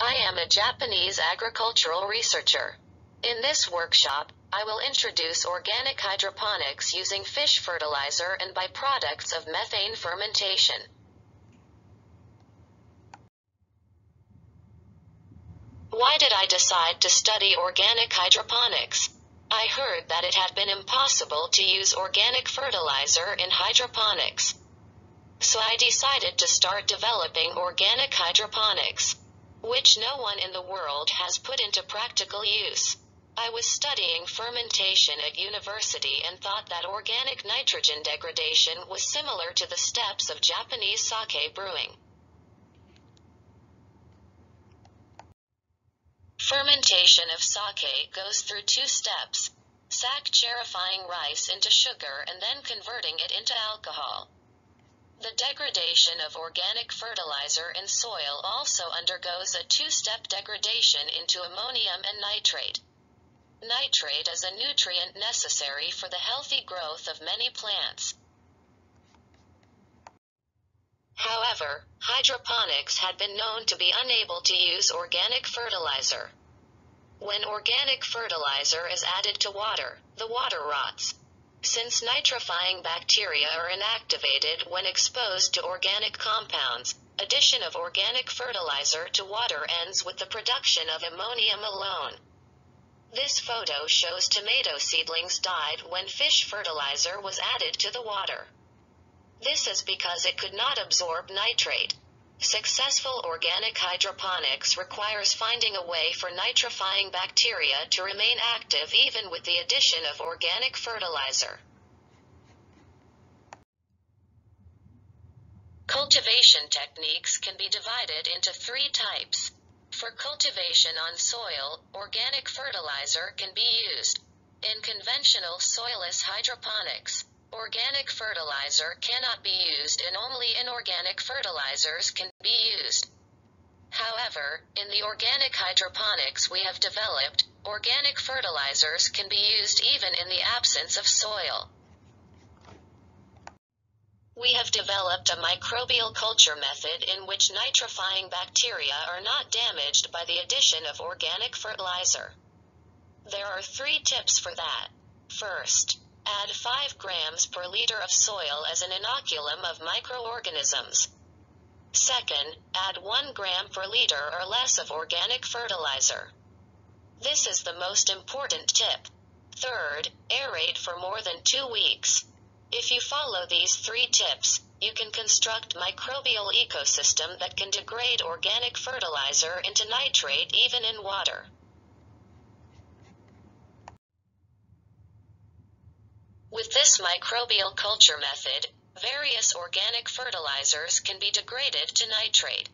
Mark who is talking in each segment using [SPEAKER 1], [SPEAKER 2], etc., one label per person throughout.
[SPEAKER 1] I am a Japanese agricultural researcher. In this workshop, I will introduce organic hydroponics using fish fertilizer and byproducts of methane fermentation. Why did I decide to study organic hydroponics? I heard that it had been impossible to use organic fertilizer in hydroponics. So I decided to start developing organic hydroponics, which no one in the world has put into practical use. I was studying fermentation at university and thought that organic nitrogen degradation was similar to the steps of Japanese sake brewing. Fermentation of sake goes through two steps saccharidifying rice into sugar and then converting it into alcohol. The degradation of organic fertilizer in soil also undergoes a two step degradation into ammonium and nitrate. Nitrate is a nutrient necessary for the healthy growth of many plants. However, hydroponics had been known to be unable to use organic fertilizer. When organic fertilizer is added to water, the water rots. Since nitrifying bacteria are inactivated when exposed to organic compounds, addition of organic fertilizer to water ends with the production of ammonium alone. This photo shows tomato seedlings died when fish fertilizer was added to the water. This is because it could not absorb nitrate. Successful organic hydroponics requires finding a way for nitrifying bacteria to remain active even with the addition of organic fertilizer. Cultivation techniques can be divided into three types. For cultivation on soil, organic fertilizer can be used. In conventional soilless hydroponics, organic fertilizer cannot be used and only inorganic fertilizers can be used. However, in the organic hydroponics we have developed, organic fertilizers can be used even in the absence of soil. We have developed a microbial culture method in which nitrifying bacteria are not damaged by the addition of organic fertilizer. There are three tips for that. First, add 5 grams per liter of soil as an inoculum of microorganisms. Second, add 1 gram per liter or less of organic fertilizer. This is the most important tip. Third, aerate for more than 2 weeks. If you follow these three tips, you can construct microbial ecosystem that can degrade organic fertilizer into nitrate even in water. With this microbial culture method, various organic fertilizers can be degraded to nitrate.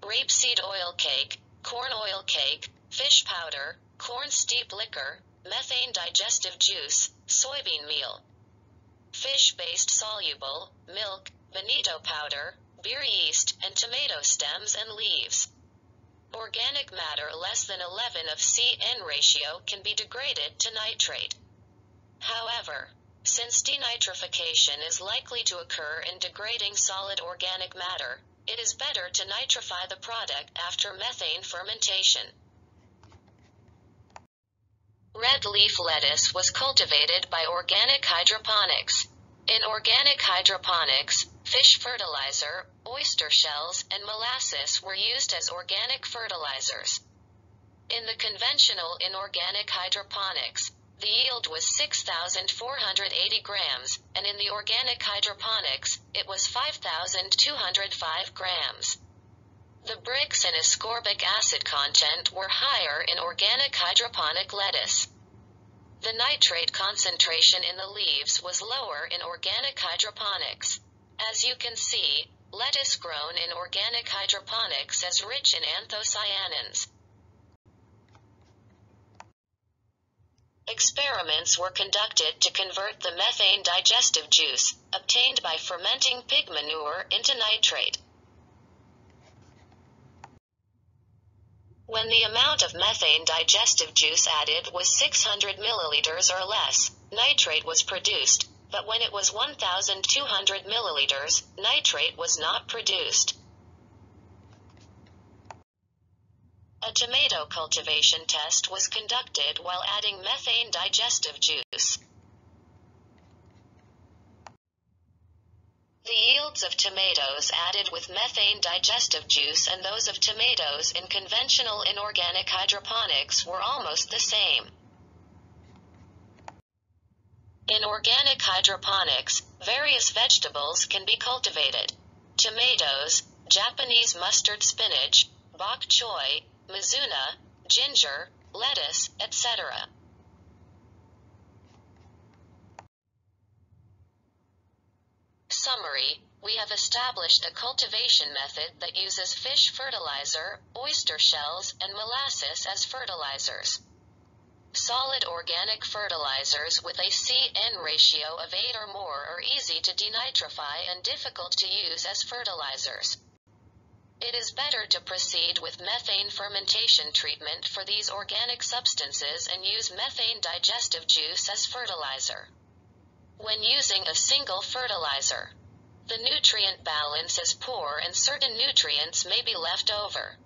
[SPEAKER 1] Rapeseed oil cake, corn oil cake, fish powder, corn steep liquor, methane digestive juice, soybean meal fish-based soluble, milk, bonito powder, beer yeast, and tomato stems and leaves. Organic matter less than 11 of CN ratio can be degraded to nitrate. However, since denitrification is likely to occur in degrading solid organic matter, it is better to nitrify the product after methane fermentation. Red leaf lettuce was cultivated by organic hydroponics. In organic hydroponics, fish fertilizer, oyster shells, and molasses were used as organic fertilizers. In the conventional inorganic hydroponics, the yield was 6,480 grams, and in the organic hydroponics, it was 5,205 grams. The Brix and ascorbic acid content were higher in organic hydroponic lettuce. The nitrate concentration in the leaves was lower in organic hydroponics. As you can see, lettuce grown in organic hydroponics is rich in anthocyanins. Experiments were conducted to convert the methane digestive juice, obtained by fermenting pig manure, into nitrate. When the amount of methane digestive juice added was 600 milliliters or less, nitrate was produced, but when it was 1200 milliliters, nitrate was not produced. Tomato cultivation test was conducted while adding methane digestive juice. The yields of tomatoes added with methane digestive juice and those of tomatoes in conventional inorganic hydroponics were almost the same. In organic hydroponics, various vegetables can be cultivated. Tomatoes, Japanese mustard spinach, bok choy, mizuna, ginger, lettuce, etc. Summary We have established a cultivation method that uses fish fertilizer, oyster shells, and molasses as fertilizers. Solid organic fertilizers with a CN ratio of 8 or more are easy to denitrify and difficult to use as fertilizers. It is better to proceed with methane fermentation treatment for these organic substances and use methane digestive juice as fertilizer. When using a single fertilizer, the nutrient balance is poor and certain nutrients may be left over.